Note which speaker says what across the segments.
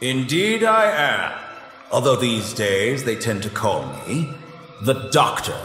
Speaker 1: Indeed, I am. Although these days they tend to call me the Doctor.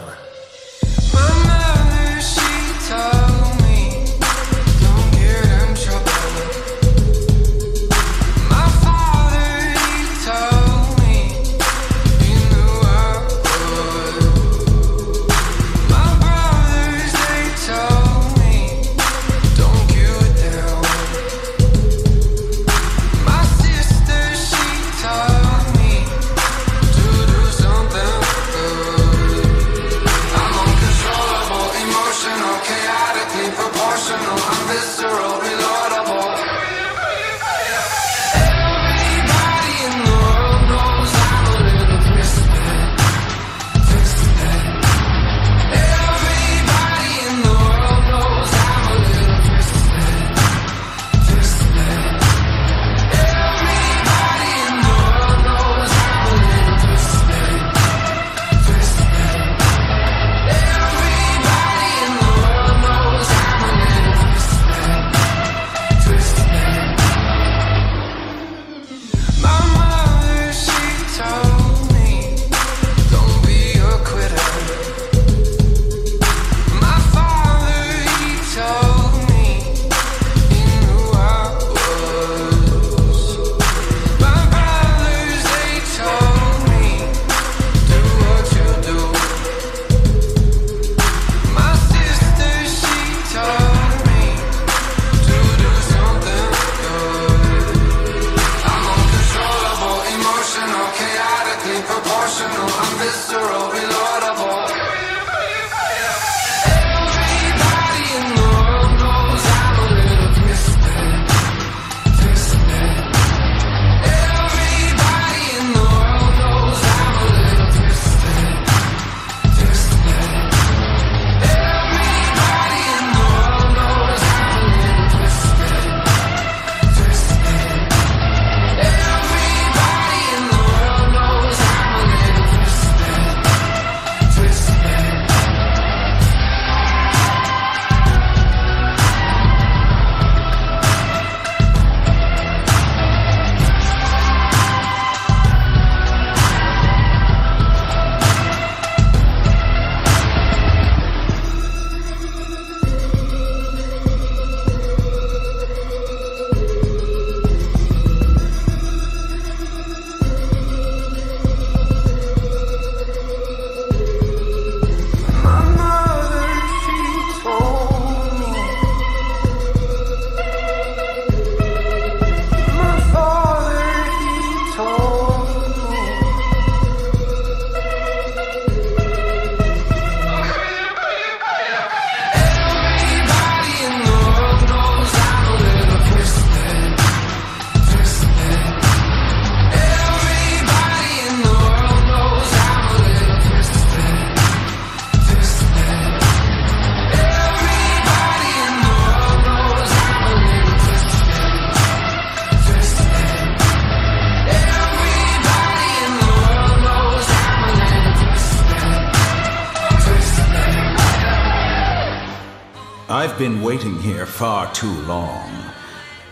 Speaker 1: I've been waiting here far too long.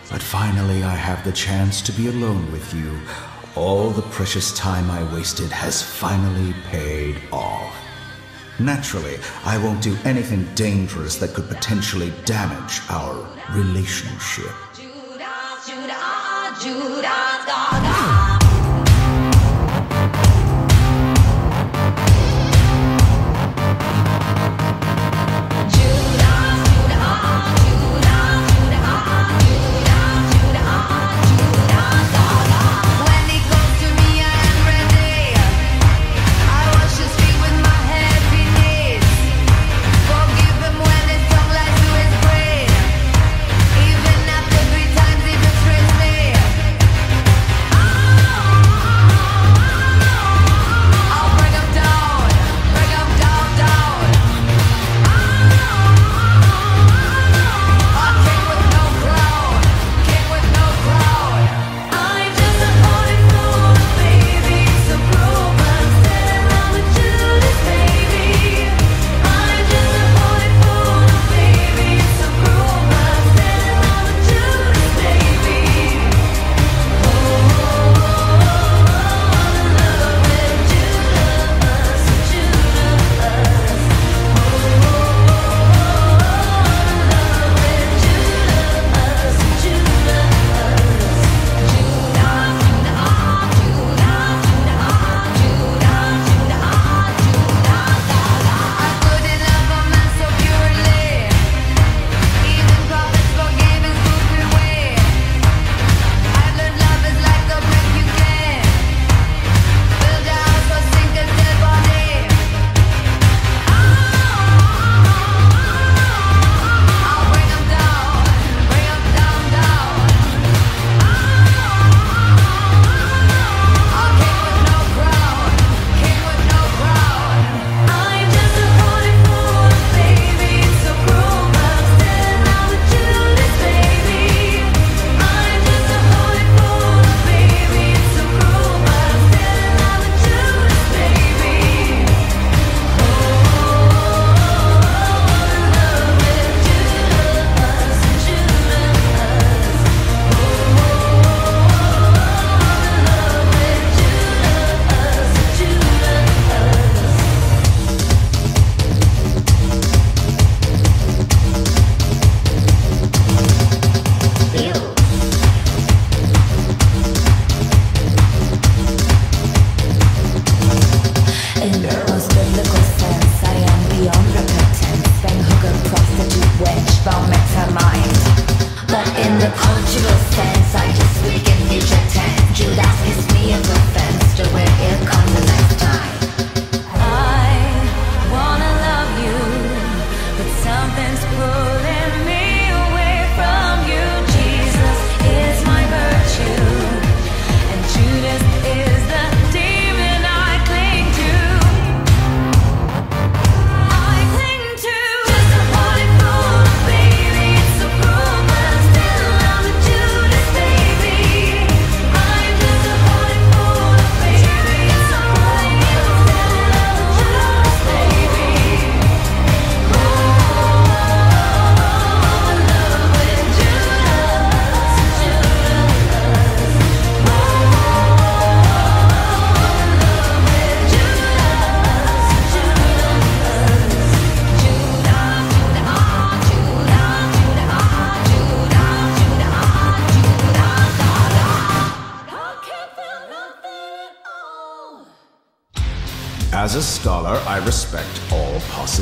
Speaker 1: But finally, I have the chance to be alone with you. All the precious time I wasted has finally paid off. Naturally, I won't do anything dangerous that could potentially damage our relationship.
Speaker 2: Judah, Judah, Judah,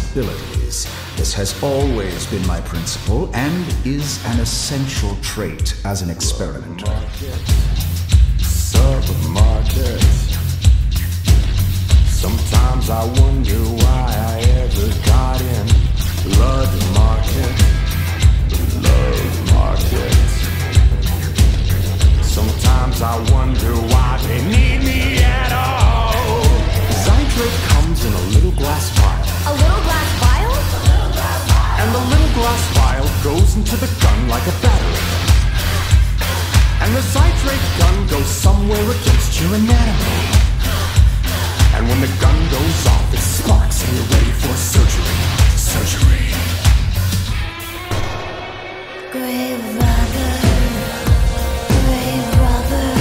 Speaker 2: possibilities. This has always been my principle and is an essential trait as an experimenter.
Speaker 3: Supermarket. Sometimes I wonder why I ever got in. Blood market. Love market. Sometimes I wonder why they need me at all. Zydrate comes in a little glass vial.
Speaker 4: A little glass vial?
Speaker 3: And the little glass vial goes into the gun like a battery. And the Zydrate gun goes somewhere against your anatomy. And when the gun goes off, it sparks and you're ready for surgery. Surgery.
Speaker 4: Grave robber, grave robber.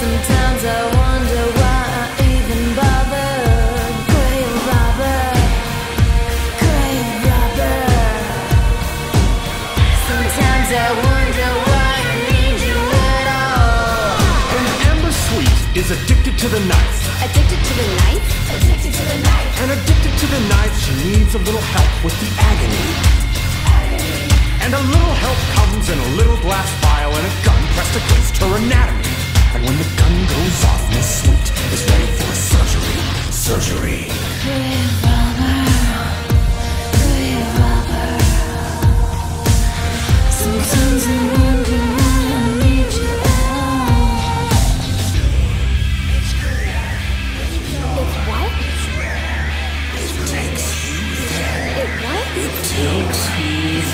Speaker 4: Sometimes I
Speaker 3: to the knife.
Speaker 4: Addicted to the knife? Addicted to the knife.
Speaker 3: And addicted to the knife, she needs a little help with the agony. And a little help comes in a little glass vial and a gun pressed against her anatomy. And when the gun goes off, Miss Sweet is ready for surgery. Surgery.
Speaker 4: Robber, grave robber. Sometimes I wonder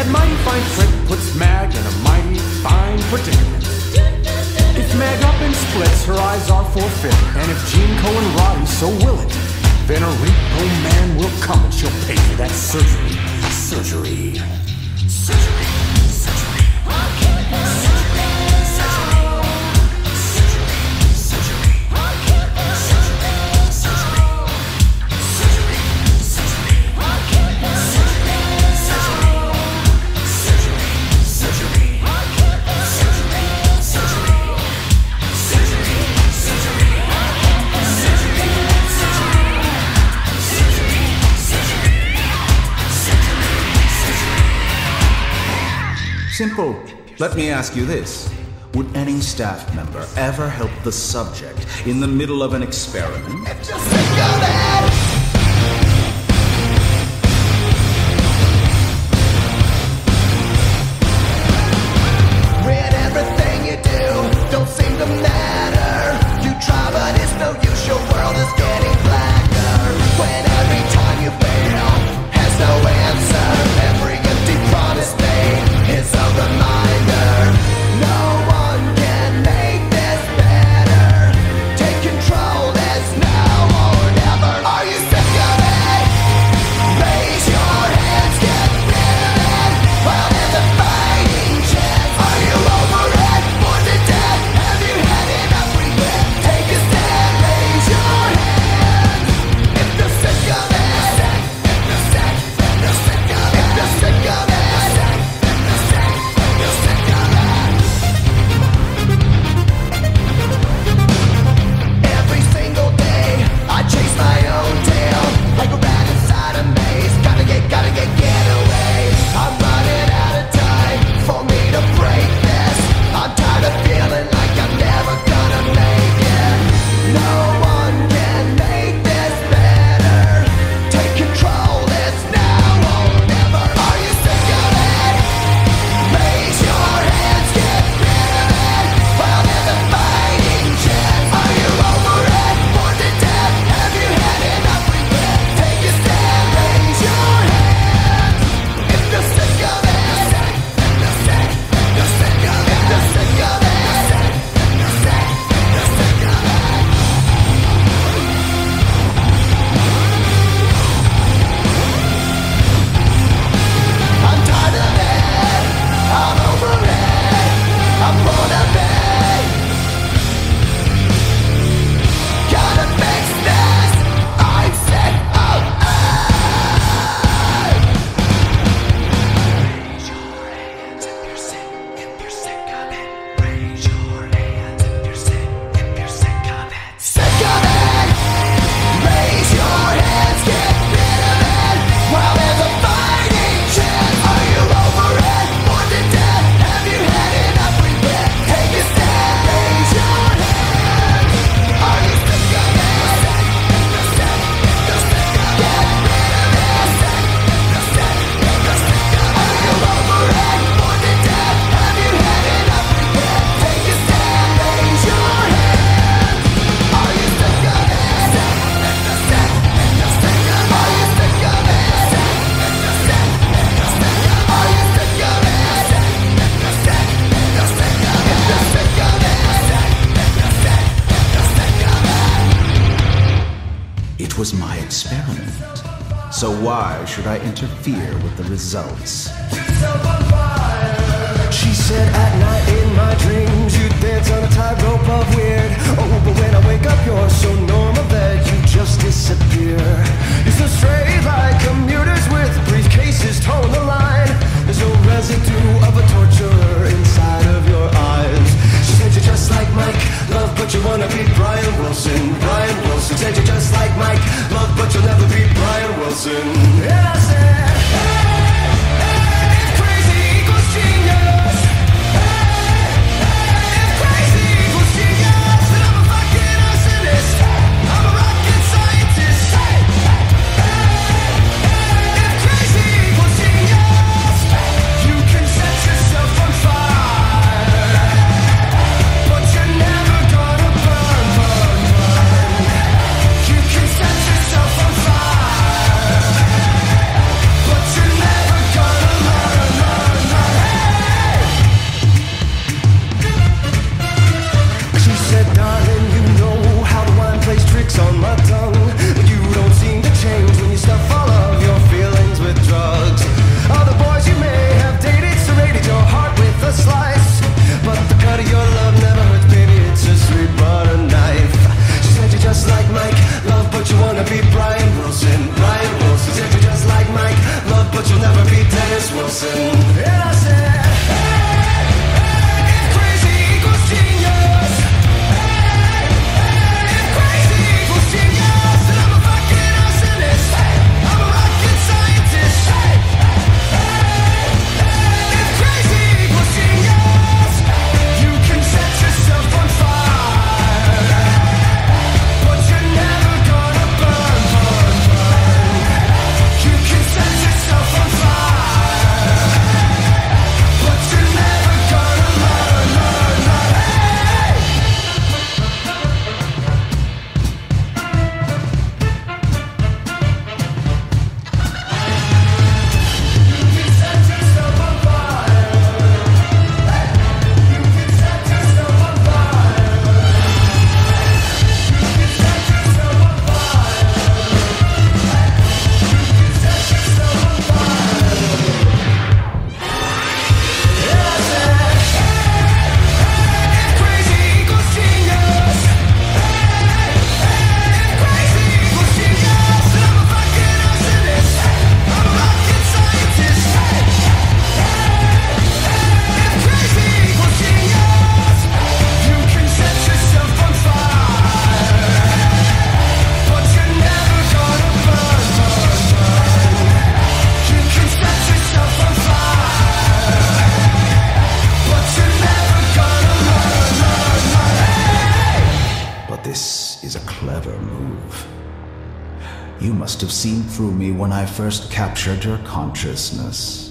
Speaker 3: that mighty fine print puts Mag in a mighty fine predicament. If Mag up and splits, her eyes are forfeit. And if GeneCo and Rotti so will it, then a repo man will come and she'll pay for that. Surgery. Surgery. Surgery.
Speaker 2: Simple. Let me ask you this. Would any staff member ever help the subject in the middle of an experiment?
Speaker 4: results.
Speaker 5: She said, At night in my dreams, you dance on a tightrope of weird. Oh, but when I wake up, you're so normal that you just disappear. You're so straight like commuters with briefcases towing the line. There's no residue of a torturer inside of your eyes. She said, You're just like Mike, love, but you wanna be Brian Wilson. Brian Wilson said, You're just like Mike, love, but you'll never be Brian Wilson. Yeah. Mike, love, but you wanna be Brian Wilson. Brian Wilson said you're just like Mike, love, but you'll never be Dennis Wilson.
Speaker 4: through me when I first captured your consciousness.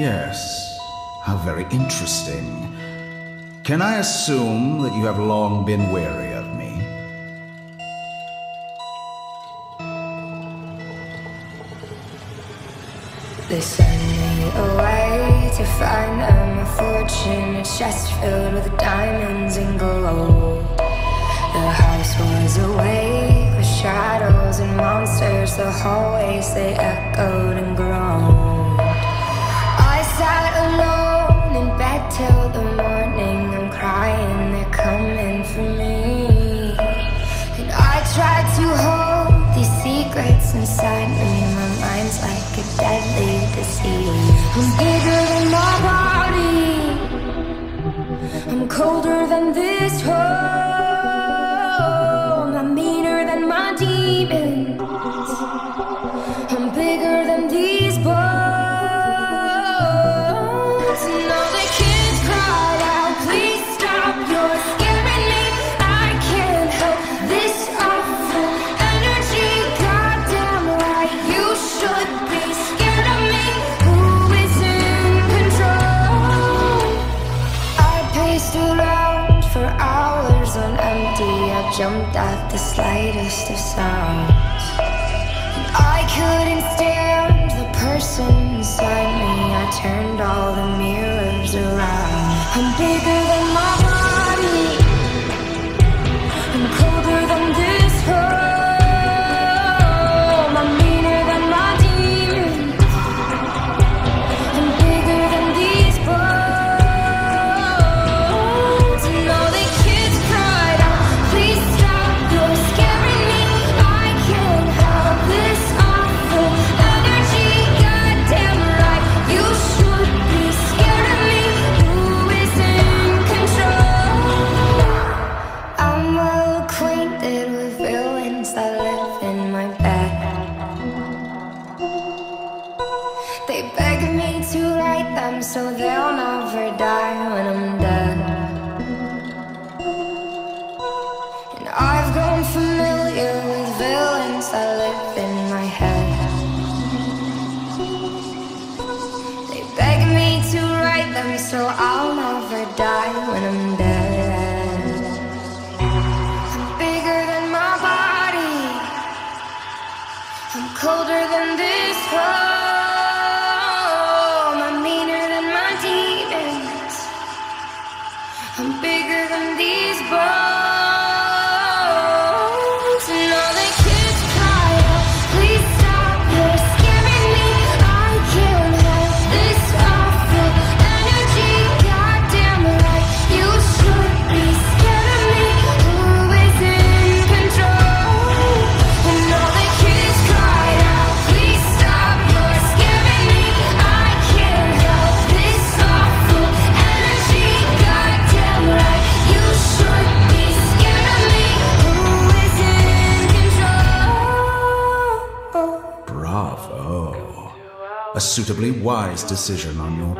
Speaker 6: Yes. How very interesting. Can I assume that you have long been wary of me?
Speaker 7: They send me away to find them a fortune, a chest filled with diamonds and gold. The house was awake with shadows and monsters, the hallways they echoed and grew. deadly disease. I'm bigger than my body. I'm colder than this home. I'm meaner than my demons. empty. I jumped at the slightest of sounds. I couldn't stand the person inside me. I turned all the mirrors around. I'm bigger than my body. I'm colder than this.
Speaker 6: suitably wise decision on your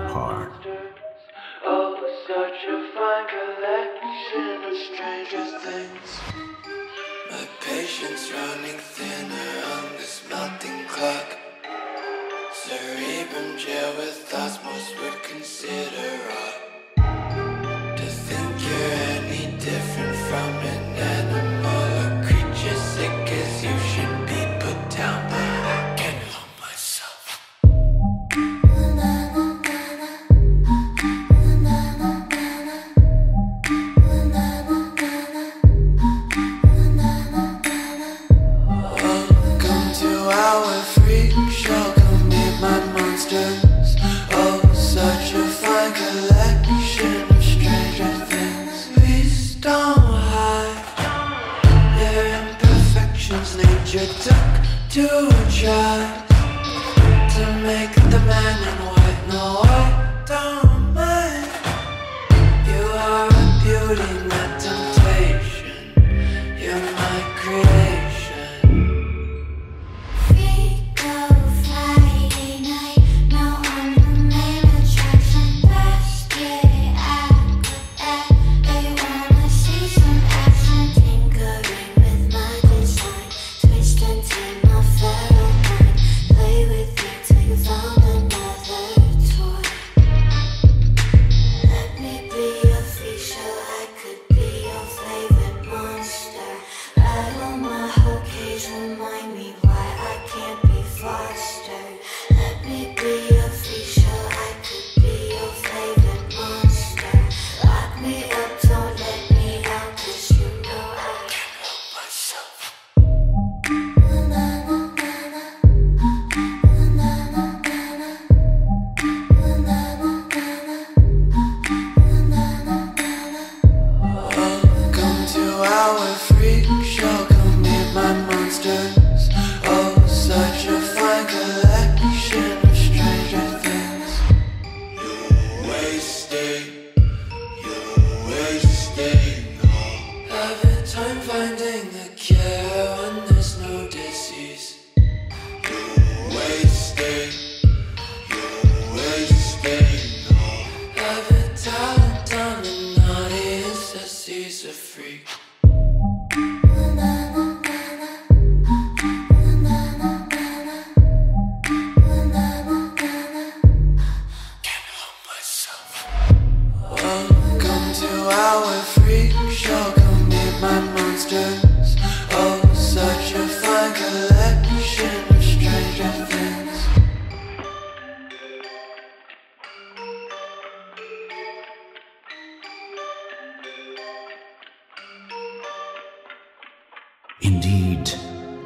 Speaker 8: Indeed,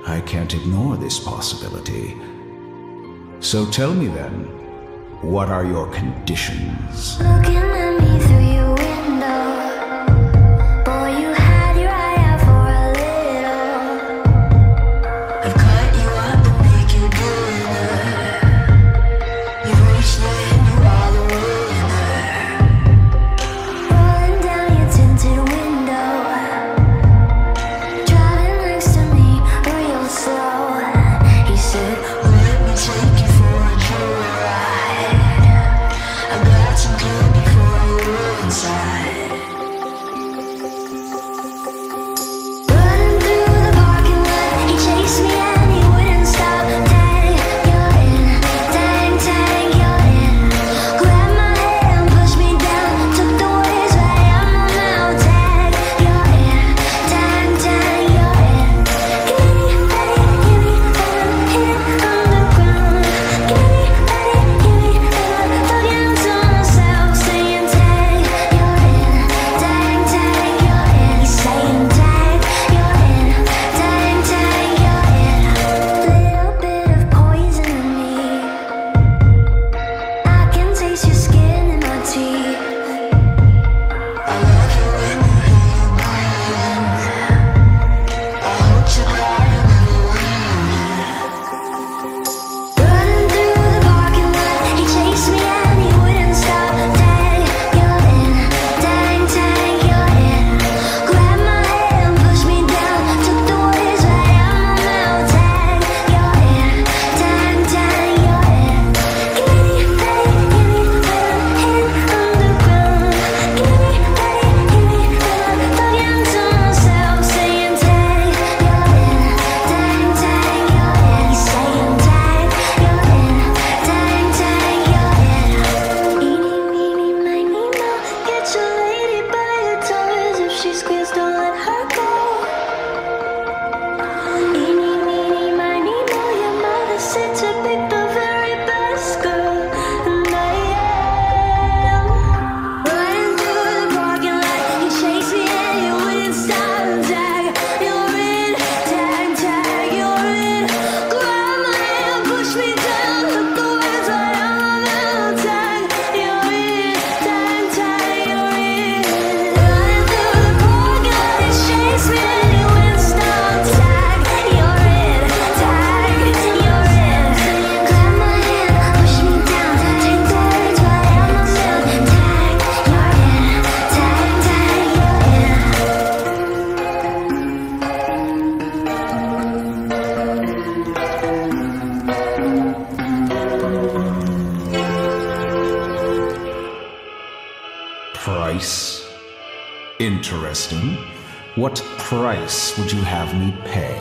Speaker 8: I can't
Speaker 4: ignore this possibility. So tell me then, what are your conditions? price would you have me pay?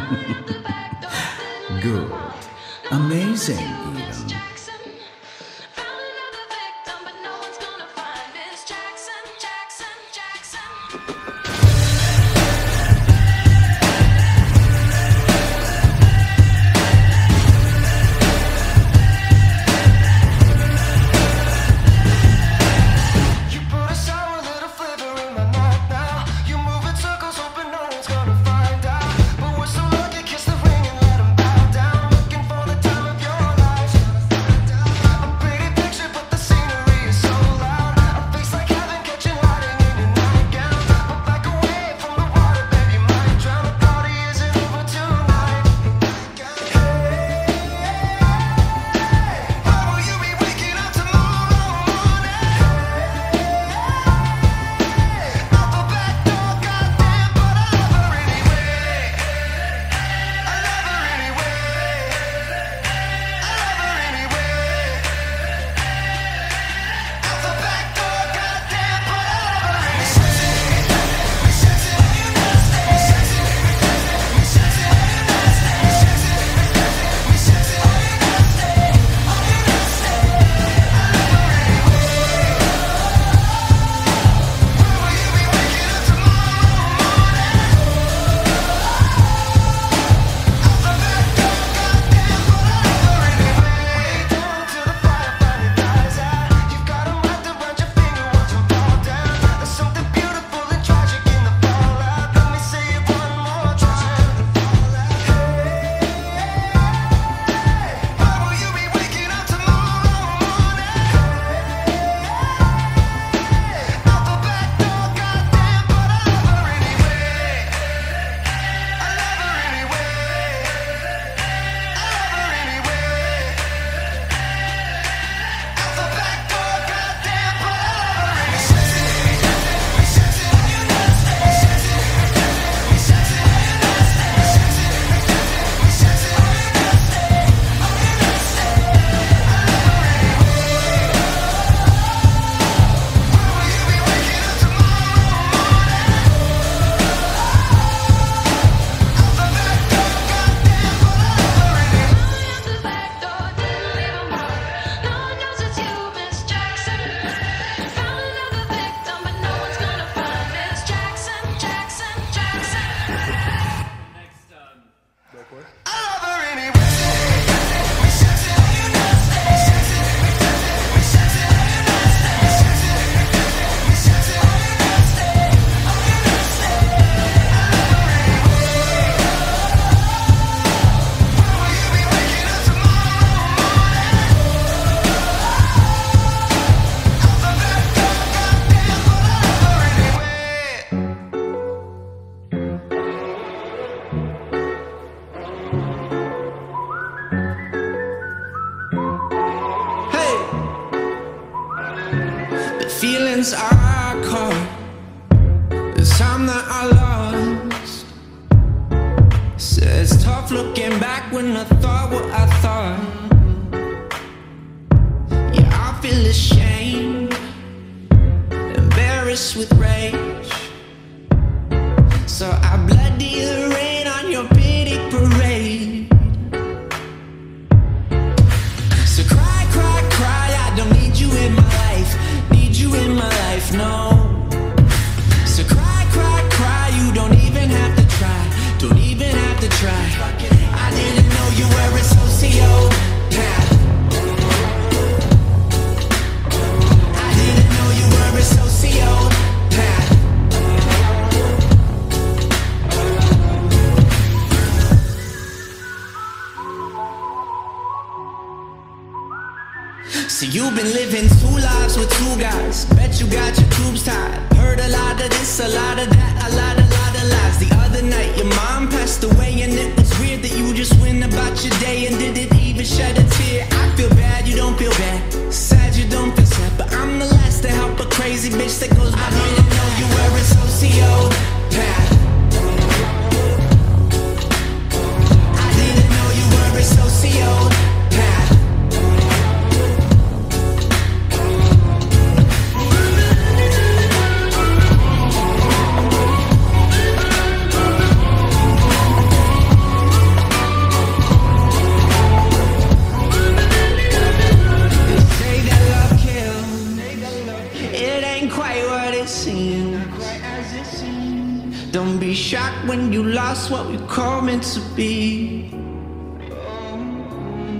Speaker 5: Good. Amazing, even.
Speaker 1: Meant to be.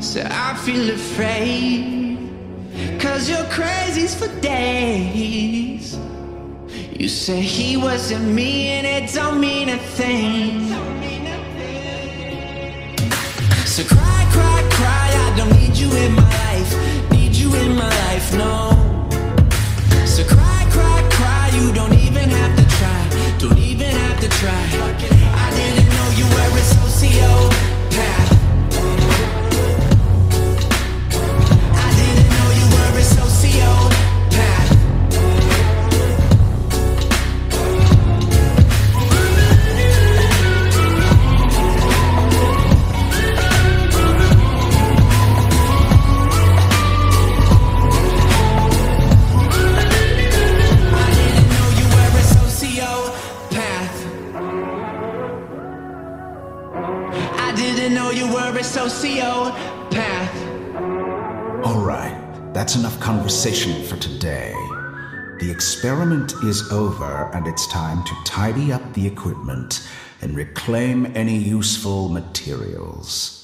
Speaker 1: So I feel afraid. Cause you're crazies for days. You say he wasn't me and it don't mean a thing. So cry, cry, cry. I don't need you in my life. Need you in my life, no. So cry, cry, cry. You don't even have to try. Don't even have to try.
Speaker 9: That's enough conversation for today. The experiment is over, and it's time to tidy up the equipment and reclaim any useful materials.